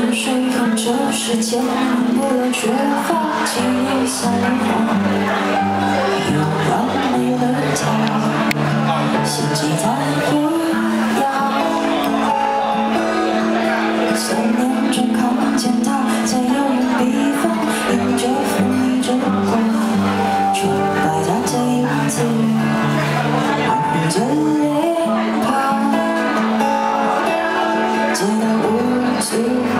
只剩看这世界，不能缺乏情意相逢。有完美的家，心机太优雅。思念中看见他，在遥远地方，迎着风，雨走过，除了百家这一次，而真。Thank 情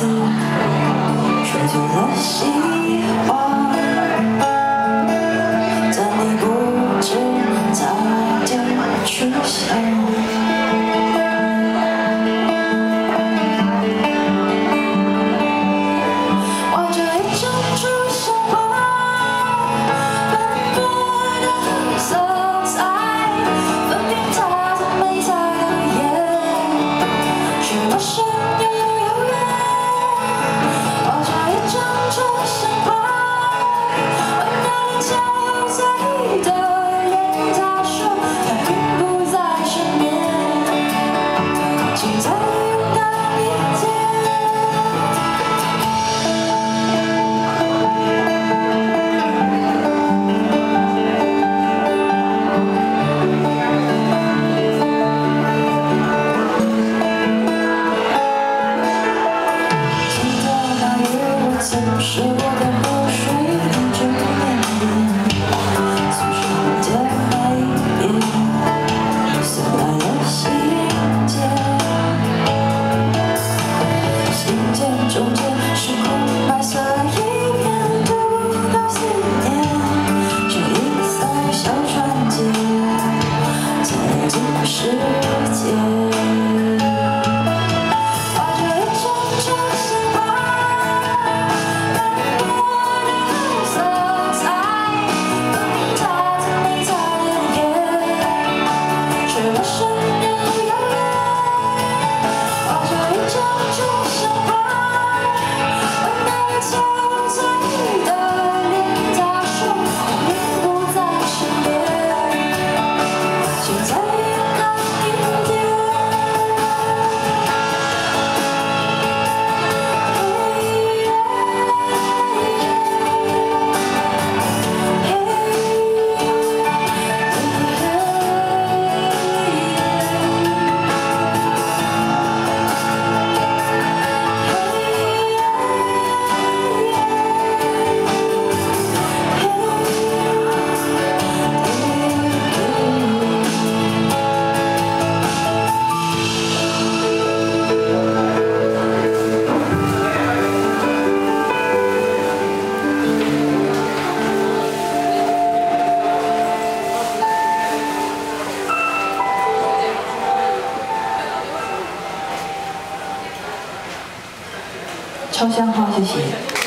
吹走了希望，但你不知道将出现。怎么是我的？烧香哈谢谢。